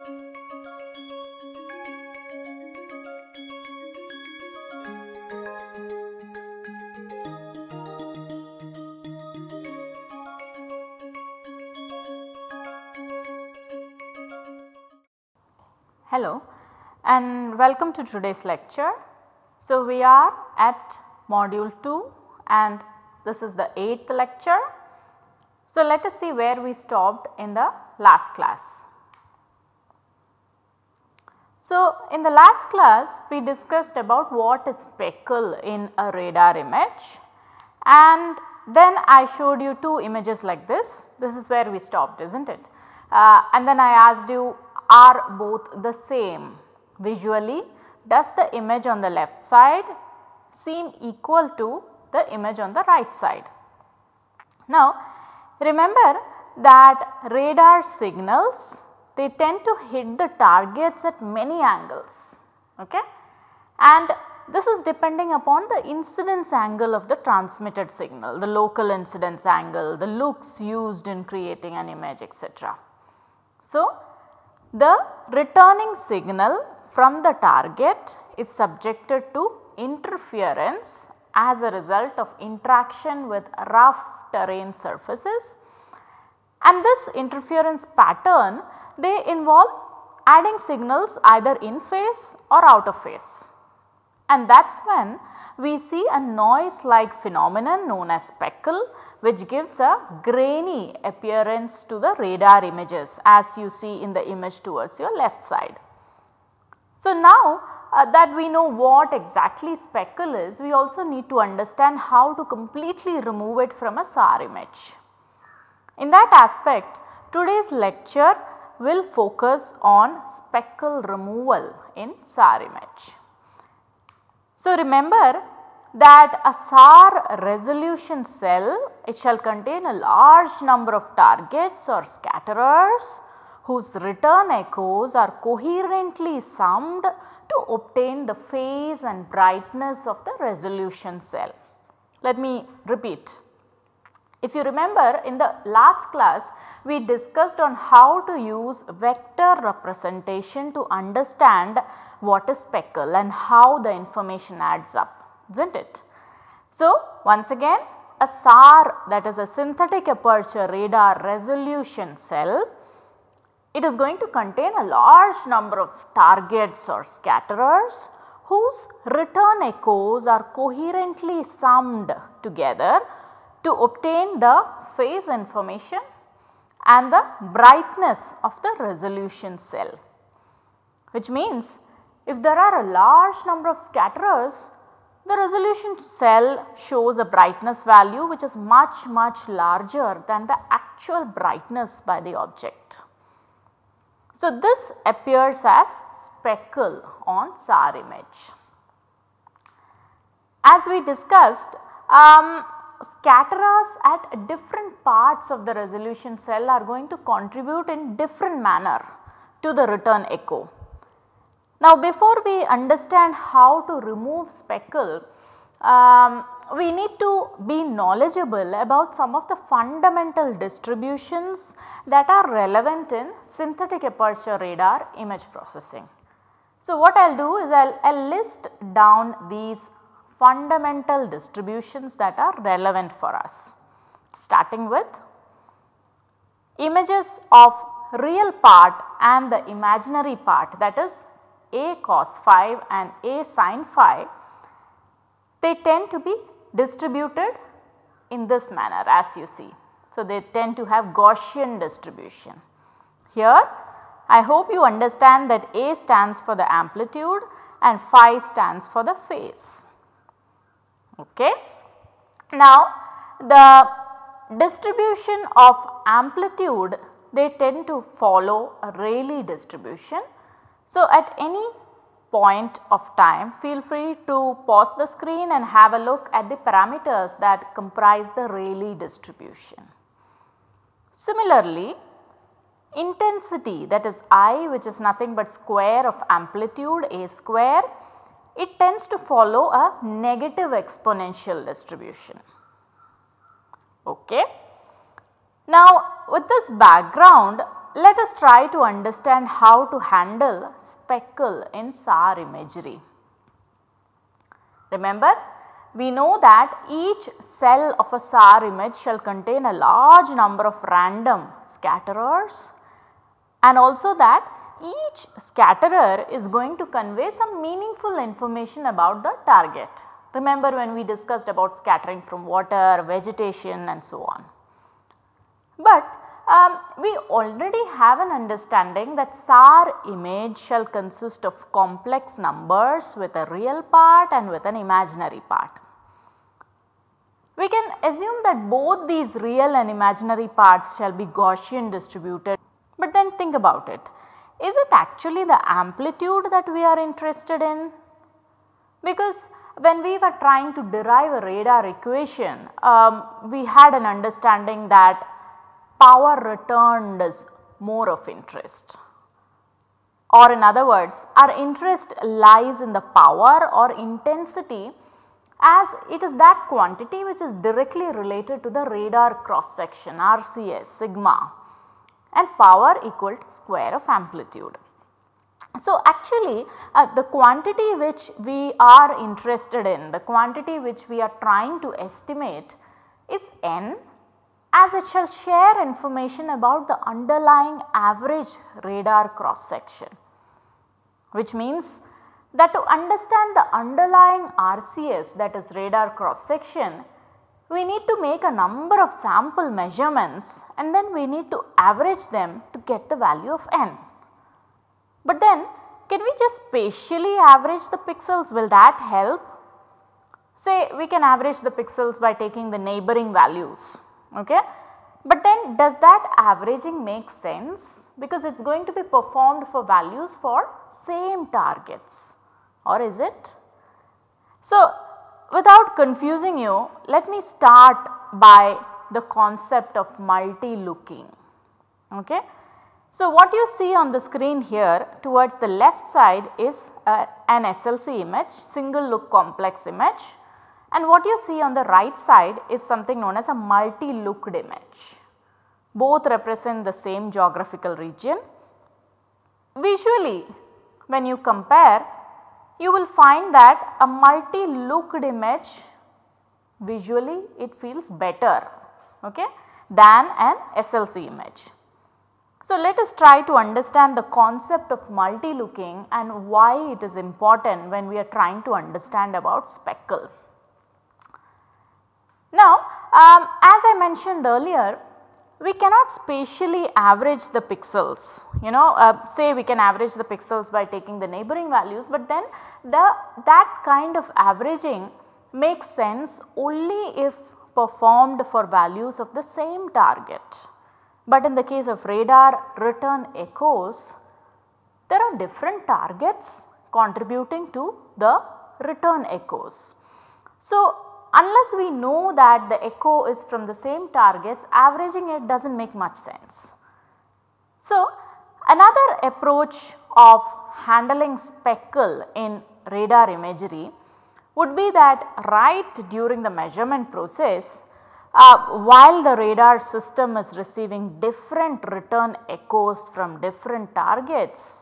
Hello and welcome to today's lecture. So, we are at module 2 and this is the 8th lecture. So, let us see where we stopped in the last class. So, in the last class we discussed about what is speckle in a radar image and then I showed you two images like this. This is where we stopped is not it? Uh, and then I asked you are both the same visually does the image on the left side seem equal to the image on the right side. Now remember that radar signals they tend to hit the targets at many angles okay and this is depending upon the incidence angle of the transmitted signal, the local incidence angle, the looks used in creating an image etc. So, the returning signal from the target is subjected to interference as a result of interaction with rough terrain surfaces and this interference pattern they involve adding signals either in phase or out of phase and that is when we see a noise like phenomenon known as speckle which gives a grainy appearance to the radar images as you see in the image towards your left side. So, now uh, that we know what exactly speckle is, we also need to understand how to completely remove it from a SAR image. In that aspect, today's lecture will focus on speckle removal in SAR image. So, remember that a SAR resolution cell it shall contain a large number of targets or scatterers whose return echoes are coherently summed to obtain the phase and brightness of the resolution cell. Let me repeat. If you remember in the last class we discussed on how to use vector representation to understand what is speckle and how the information adds up is not it. So, once again a SAR that is a synthetic aperture radar resolution cell it is going to contain a large number of targets or scatterers whose return echoes are coherently summed together to obtain the phase information and the brightness of the resolution cell. Which means if there are a large number of scatterers the resolution cell shows a brightness value which is much much larger than the actual brightness by the object. So, this appears as speckle on SAR image. As we discussed um, scatterers at different parts of the resolution cell are going to contribute in different manner to the return echo. Now before we understand how to remove speckle, um, we need to be knowledgeable about some of the fundamental distributions that are relevant in synthetic aperture radar image processing. So what I will do is I will list down these fundamental distributions that are relevant for us starting with images of real part and the imaginary part that is A cos phi and A sin phi they tend to be distributed in this manner as you see. So, they tend to have Gaussian distribution. Here I hope you understand that A stands for the amplitude and phi stands for the phase. Okay. Now the distribution of amplitude they tend to follow a Rayleigh distribution. So at any point of time feel free to pause the screen and have a look at the parameters that comprise the Rayleigh distribution. Similarly, intensity that is I which is nothing but square of amplitude A square it tends to follow a negative exponential distribution. Okay. Now with this background let us try to understand how to handle speckle in SAR imagery. Remember we know that each cell of a SAR image shall contain a large number of random scatterers and also that each scatterer is going to convey some meaningful information about the target. Remember when we discussed about scattering from water, vegetation and so on. But um, we already have an understanding that SAR image shall consist of complex numbers with a real part and with an imaginary part. We can assume that both these real and imaginary parts shall be Gaussian distributed, but then think about it. Is it actually the amplitude that we are interested in? Because when we were trying to derive a radar equation, um, we had an understanding that power returned is more of interest. Or in other words, our interest lies in the power or intensity as it is that quantity which is directly related to the radar cross section RCS sigma and power equal to square of amplitude. So, actually uh, the quantity which we are interested in, the quantity which we are trying to estimate is n as it shall share information about the underlying average radar cross section which means that to understand the underlying RCS that is radar cross section we need to make a number of sample measurements and then we need to average them to get the value of n. But then can we just spatially average the pixels will that help? Say we can average the pixels by taking the neighboring values okay. But then does that averaging make sense because it is going to be performed for values for same targets or is it? So, without confusing you let me start by the concept of multi-looking. Okay. So, what you see on the screen here towards the left side is uh, an SLC image single look complex image and what you see on the right side is something known as a multi-looked image. Both represent the same geographical region. Visually when you compare you will find that a multi-looked image visually it feels better okay, than an SLC image. So, let us try to understand the concept of multi-looking and why it is important when we are trying to understand about speckle. Now, um, as I mentioned earlier, we cannot spatially average the pixels you know uh, say we can average the pixels by taking the neighboring values but then the that kind of averaging makes sense only if performed for values of the same target. But in the case of radar return echoes there are different targets contributing to the return echoes. So, unless we know that the echo is from the same targets averaging it does not make much sense. So, another approach of handling speckle in radar imagery would be that right during the measurement process uh, while the radar system is receiving different return echoes from different targets,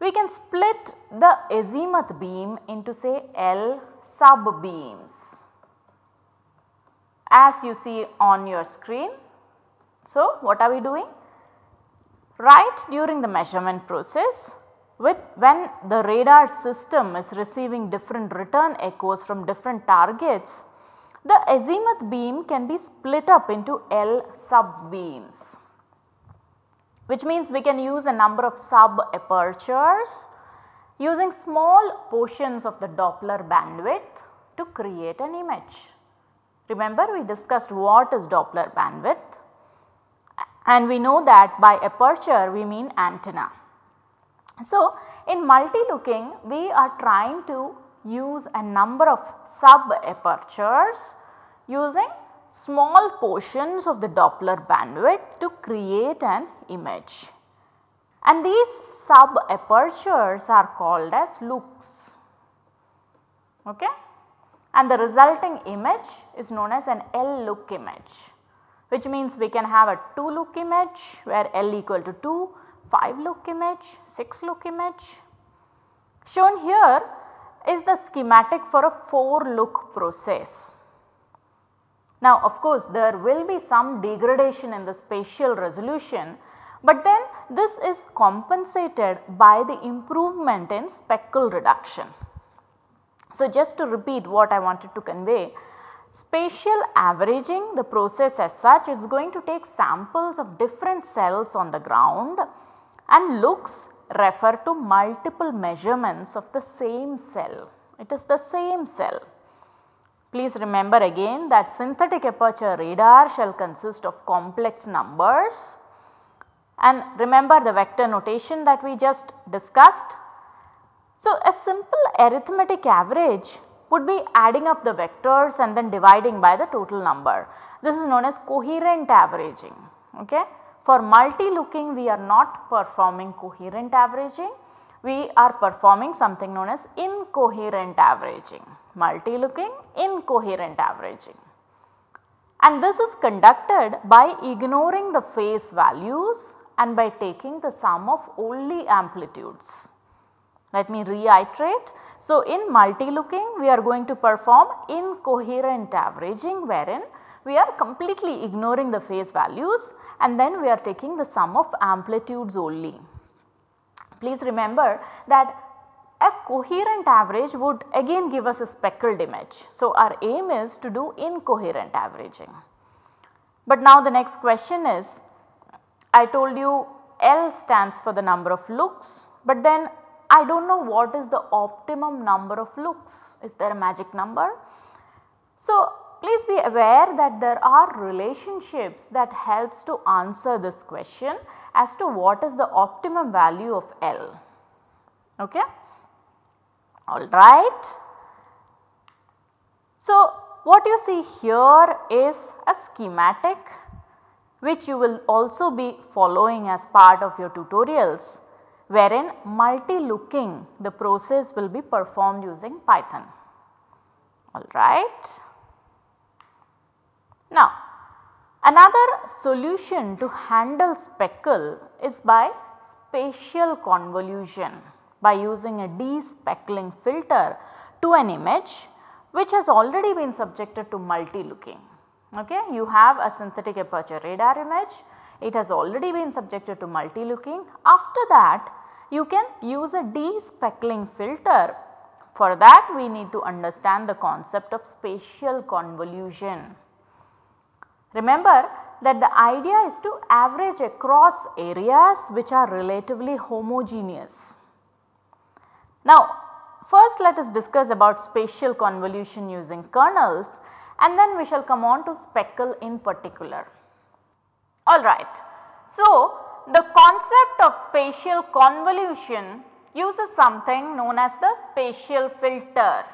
we can split the azimuth beam into say L sub beams as you see on your screen. So, what are we doing? Right during the measurement process with when the radar system is receiving different return echoes from different targets, the azimuth beam can be split up into L sub beams which means we can use a number of sub apertures using small portions of the Doppler bandwidth to create an image. Remember we discussed what is Doppler bandwidth and we know that by aperture we mean antenna. So, in multi-looking we are trying to use a number of sub apertures using small portions of the Doppler bandwidth to create an image. And these sub apertures are called as looks. Okay? And the resulting image is known as an L look image. which means we can have a 2 look image where L equal to 2, 5 look image, 6 look image. Shown here is the schematic for a 4 look process. Now of course there will be some degradation in the spatial resolution but then this is compensated by the improvement in speckle reduction. So just to repeat what I wanted to convey, spatial averaging the process as such is going to take samples of different cells on the ground and looks refer to multiple measurements of the same cell. It is the same cell. Please remember again that synthetic aperture radar shall consist of complex numbers and remember the vector notation that we just discussed. So, a simple arithmetic average would be adding up the vectors and then dividing by the total number. This is known as coherent averaging. Okay. For multi-looking we are not performing coherent averaging, we are performing something known as incoherent averaging, multi-looking incoherent averaging. And this is conducted by ignoring the phase values and by taking the sum of only amplitudes. Let me reiterate. So, in multi-looking we are going to perform incoherent averaging wherein we are completely ignoring the phase values and then we are taking the sum of amplitudes only. Please remember that a coherent average would again give us a speckled image. So, our aim is to do incoherent averaging. But now the next question is I told you L stands for the number of looks but then I do not know what is the optimum number of looks. Is there a magic number? So, please be aware that there are relationships that helps to answer this question as to what is the optimum value of L. Okay? Alright. So, what you see here is a schematic which you will also be following as part of your tutorials wherein multi-looking the process will be performed using Python. Alright. Now, another solution to handle speckle is by spatial convolution by using a despeckling filter to an image which has already been subjected to multi-looking. Okay? You have a synthetic aperture radar image, it has already been subjected to multi-looking. After that, you can use a despeckling filter. For that we need to understand the concept of spatial convolution. Remember that the idea is to average across areas which are relatively homogeneous. Now first let us discuss about spatial convolution using kernels and then we shall come on to speckle in particular. Alright. So the concept of spatial convolution uses something known as the spatial filter.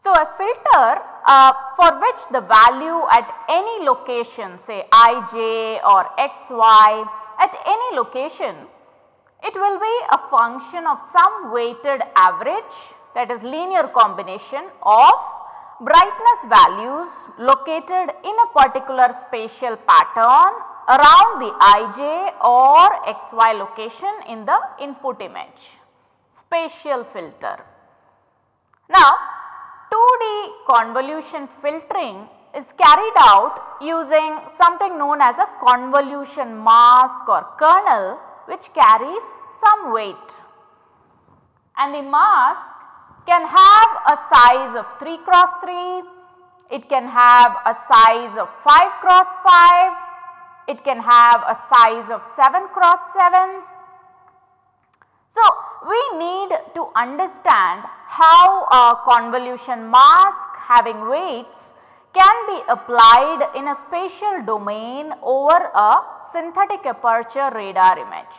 So, a filter uh, for which the value at any location say ij or xy at any location it will be a function of some weighted average that is linear combination of brightness values located in a particular spatial pattern around the ij or xy location in the input image, spatial filter. Now 2D convolution filtering is carried out using something known as a convolution mask or kernel which carries some weight. And the mask can have a size of 3 cross 3, it can have a size of 5 cross 5, it can have a size of 7 cross 7. So, we need to understand how a convolution mask having weights can be applied in a spatial domain over a synthetic aperture radar image.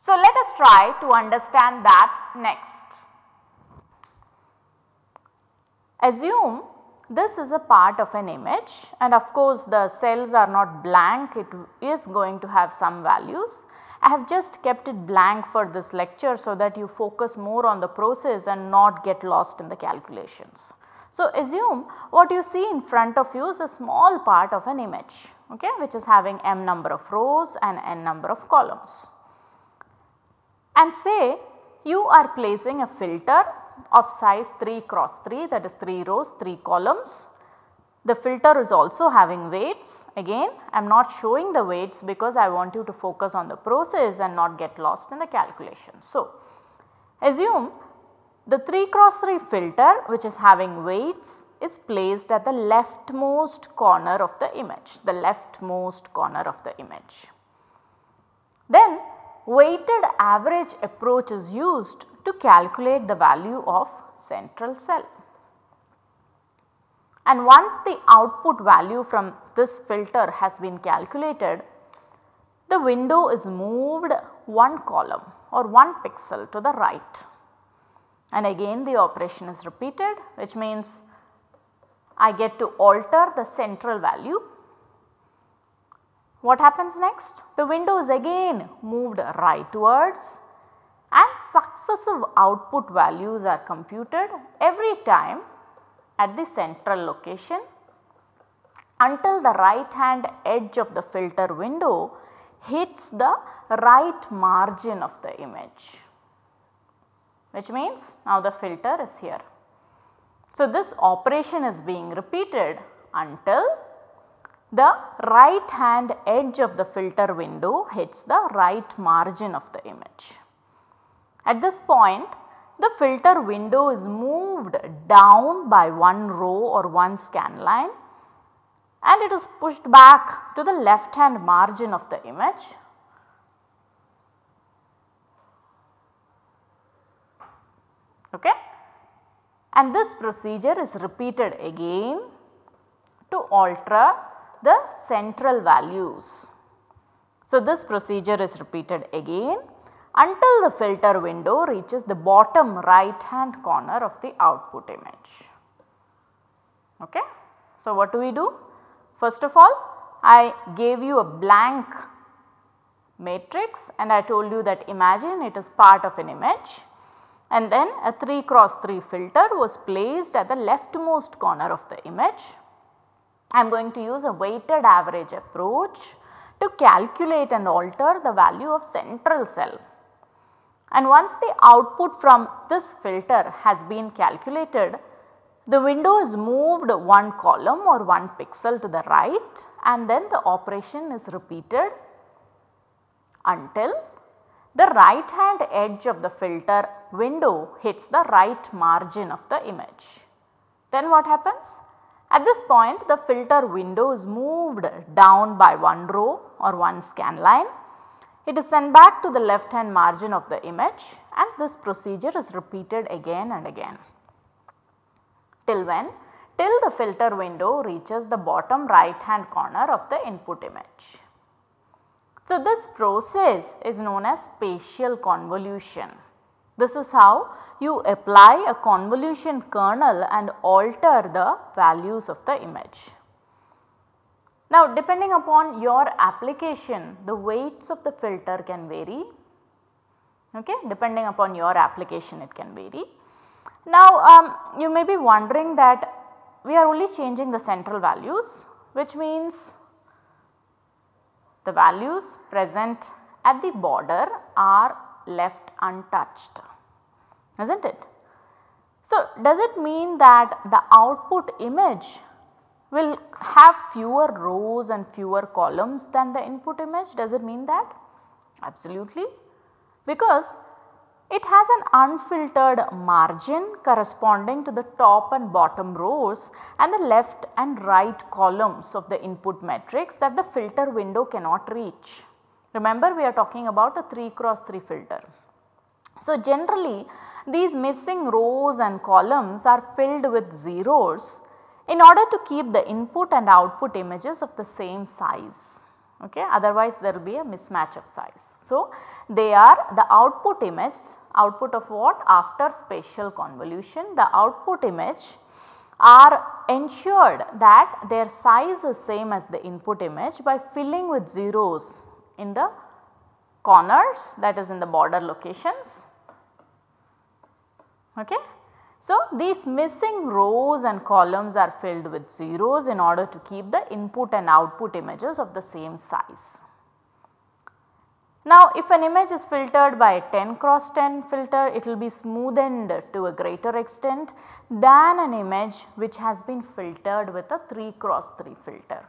So, let us try to understand that next. Assume this is a part of an image and of course the cells are not blank it is going to have some values. I have just kept it blank for this lecture so that you focus more on the process and not get lost in the calculations. So, assume what you see in front of you is a small part of an image okay, which is having m number of rows and n number of columns. And say you are placing a filter of size 3 cross 3 that is 3 rows 3 columns. The filter is also having weights again I am not showing the weights because I want you to focus on the process and not get lost in the calculation. So, assume the 3 cross 3 filter which is having weights is placed at the leftmost corner of the image, the leftmost corner of the image. Then weighted average approach is used to calculate the value of central cell. And once the output value from this filter has been calculated, the window is moved one column or one pixel to the right and again the operation is repeated which means I get to alter the central value. What happens next? The window is again moved rightwards and successive output values are computed every time at the central location until the right hand edge of the filter window hits the right margin of the image which means now the filter is here. So, this operation is being repeated until the right hand edge of the filter window hits the right margin of the image. At this point the filter window is moved down by one row or one scan line and it is pushed back to the left hand margin of the image okay. And this procedure is repeated again to alter the central values. So, this procedure is repeated again until the filter window reaches the bottom right hand corner of the output image. Okay. So, what do we do? First of all I gave you a blank matrix and I told you that imagine it is part of an image and then a 3 cross 3 filter was placed at the leftmost corner of the image. I am going to use a weighted average approach to calculate and alter the value of central cell. And once the output from this filter has been calculated, the window is moved one column or one pixel to the right and then the operation is repeated until the right hand edge of the filter window hits the right margin of the image. Then what happens? At this point the filter window is moved down by one row or one scan line. It is sent back to the left hand margin of the image and this procedure is repeated again and again. Till when? Till the filter window reaches the bottom right hand corner of the input image. So, this process is known as spatial convolution. This is how you apply a convolution kernel and alter the values of the image. Now, depending upon your application the weights of the filter can vary okay depending upon your application it can vary. Now, um, you may be wondering that we are only changing the central values which means the values present at the border are left untouched is not it. So, does it mean that the output image will have fewer rows and fewer columns than the input image does it mean that? Absolutely because it has an unfiltered margin corresponding to the top and bottom rows and the left and right columns of the input matrix that the filter window cannot reach. Remember we are talking about a 3 cross 3 filter. So, generally these missing rows and columns are filled with zeros in order to keep the input and output images of the same size okay otherwise there will be a mismatch of size. So, they are the output image output of what after spatial convolution the output image are ensured that their size is same as the input image by filling with zeros in the corners that is in the border locations. Okay. So, these missing rows and columns are filled with zeros in order to keep the input and output images of the same size. Now, if an image is filtered by a 10 cross 10 filter, it will be smoothened to a greater extent than an image which has been filtered with a 3 cross 3 filter.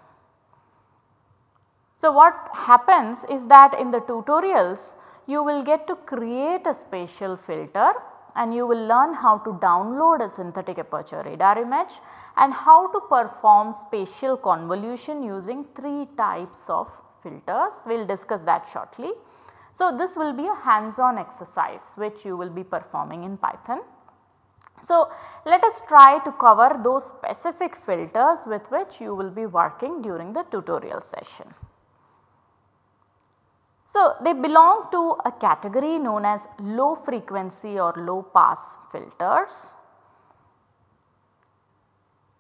So, what happens is that in the tutorials you will get to create a spatial filter and you will learn how to download a synthetic aperture radar image and how to perform spatial convolution using 3 types of filters. We will discuss that shortly. So, this will be a hands on exercise which you will be performing in Python. So, let us try to cover those specific filters with which you will be working during the tutorial session. So, they belong to a category known as low frequency or low pass filters.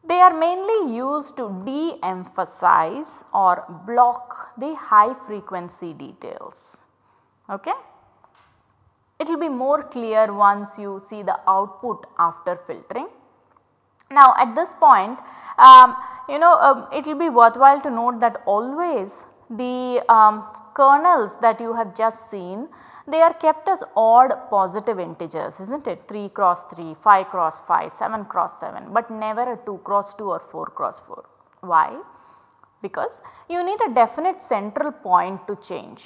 They are mainly used to de-emphasize or block the high frequency details. Okay? It will be more clear once you see the output after filtering. Now at this point um, you know um, it will be worthwhile to note that always the um, kernels that you have just seen they are kept as odd positive integers is not it 3 cross 3, 5 cross 5, 7 cross 7 but never a 2 cross 2 or 4 cross 4. Why? Because you need a definite central point to change.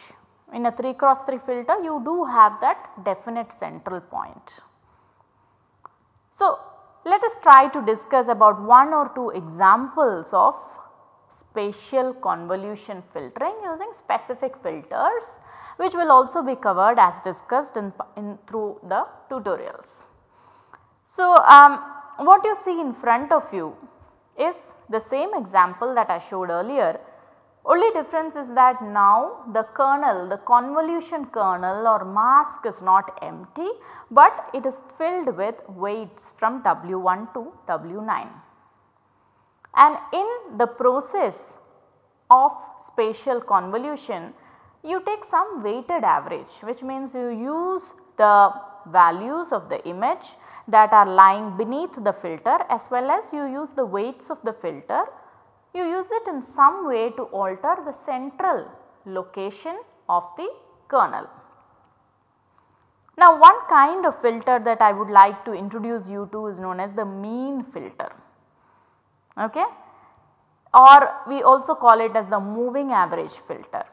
In a 3 cross 3 filter you do have that definite central point. So, let us try to discuss about one or two examples of spatial convolution filtering using specific filters which will also be covered as discussed in, in through the tutorials. So, um, what you see in front of you is the same example that I showed earlier only difference is that now the kernel, the convolution kernel or mask is not empty, but it is filled with weights from W1 to W9. And in the process of spatial convolution, you take some weighted average which means you use the values of the image that are lying beneath the filter as well as you use the weights of the filter. You use it in some way to alter the central location of the kernel. Now one kind of filter that I would like to introduce you to is known as the mean filter okay or we also call it as the moving average filter.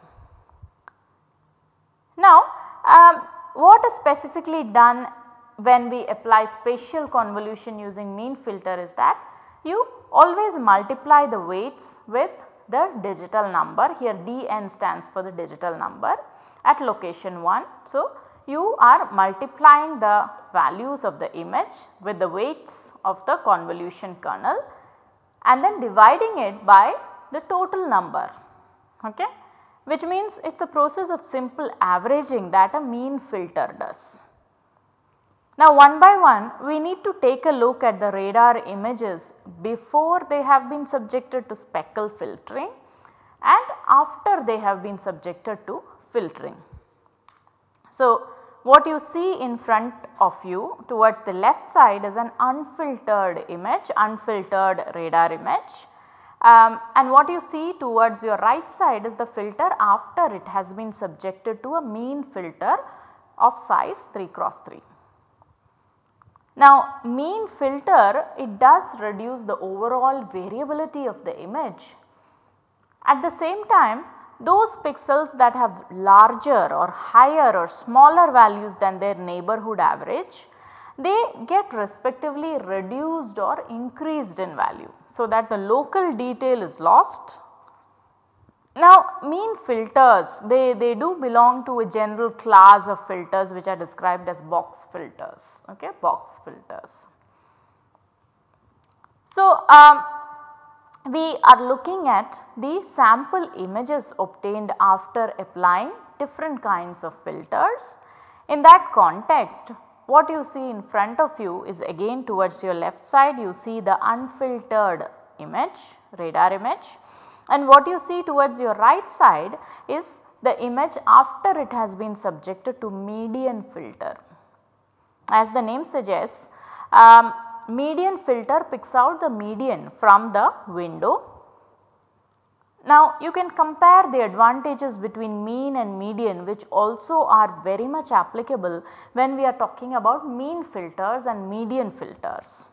Now um, what is specifically done when we apply spatial convolution using mean filter is that you always multiply the weights with the digital number here dn stands for the digital number at location 1. So, you are multiplying the values of the image with the weights of the convolution kernel and then dividing it by the total number okay which means it is a process of simple averaging that a mean filter does. Now one by one we need to take a look at the radar images before they have been subjected to speckle filtering and after they have been subjected to filtering. So what you see in front of you towards the left side is an unfiltered image, unfiltered radar image. Um, and what you see towards your right side is the filter after it has been subjected to a mean filter of size 3 cross 3. Now mean filter it does reduce the overall variability of the image. At the same time those pixels that have larger or higher or smaller values than their neighborhood average, they get respectively reduced or increased in value. So, that the local detail is lost. Now, mean filters they, they do belong to a general class of filters which are described as box filters, okay, box filters. So, um, we are looking at the sample images obtained after applying different kinds of filters. In that context what you see in front of you is again towards your left side you see the unfiltered image radar image and what you see towards your right side is the image after it has been subjected to median filter. As the name suggests um, median filter picks out the median from the window. Now you can compare the advantages between mean and median which also are very much applicable when we are talking about mean filters and median filters.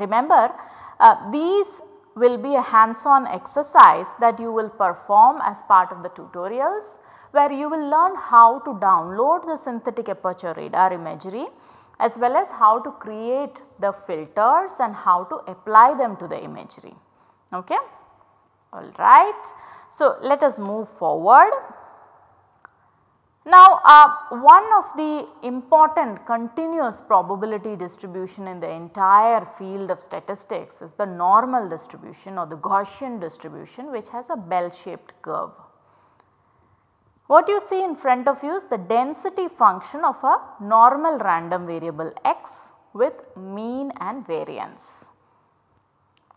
Remember uh, these will be a hands on exercise that you will perform as part of the tutorials where you will learn how to download the synthetic aperture radar imagery as well as how to create the filters and how to apply them to the imagery. Okay? Alright. So, let us move forward. Now, uh, one of the important continuous probability distribution in the entire field of statistics is the normal distribution or the Gaussian distribution which has a bell shaped curve. What you see in front of you is the density function of a normal random variable x with mean and variance.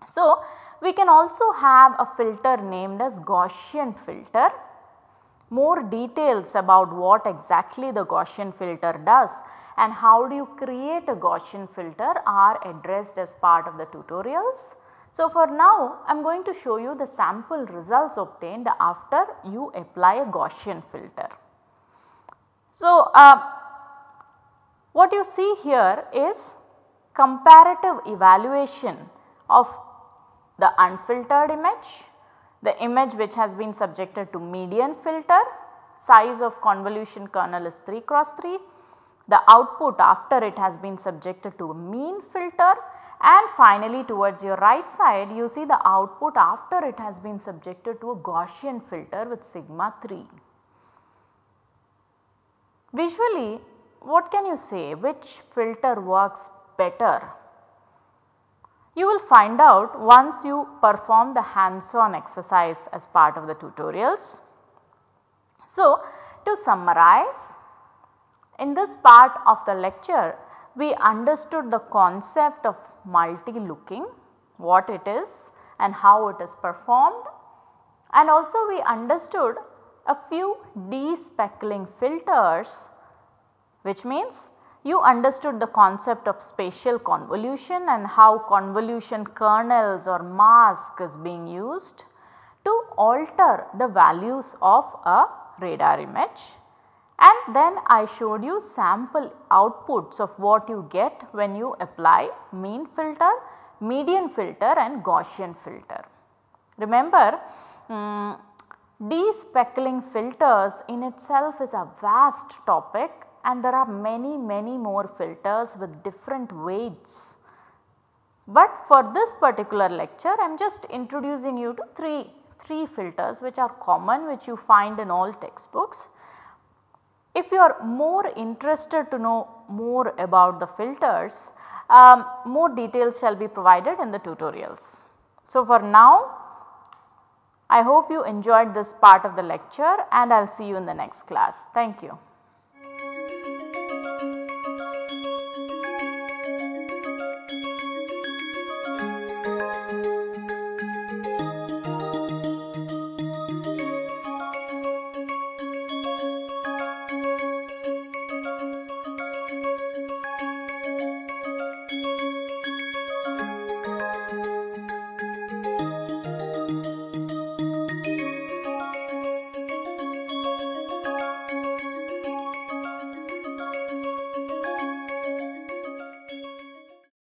So, we can also have a filter named as Gaussian filter more details about what exactly the Gaussian filter does and how do you create a Gaussian filter are addressed as part of the tutorials. So, for now I am going to show you the sample results obtained after you apply a Gaussian filter. So, uh, what you see here is comparative evaluation of the unfiltered image the image which has been subjected to median filter, size of convolution kernel is 3 cross 3, the output after it has been subjected to a mean filter and finally towards your right side you see the output after it has been subjected to a Gaussian filter with sigma 3. Visually what can you say which filter works better you will find out once you perform the hands on exercise as part of the tutorials. So, to summarize in this part of the lecture we understood the concept of multi-looking, what it is and how it is performed. And also we understood a few despeckling filters which means you understood the concept of spatial convolution and how convolution kernels or mask is being used to alter the values of a radar image and then I showed you sample outputs of what you get when you apply mean filter, median filter and Gaussian filter. Remember um, despeckling filters in itself is a vast topic and there are many many more filters with different weights. But for this particular lecture I am just introducing you to 3, 3 filters which are common which you find in all textbooks. If you are more interested to know more about the filters, um, more details shall be provided in the tutorials. So, for now I hope you enjoyed this part of the lecture and I will see you in the next class. Thank you.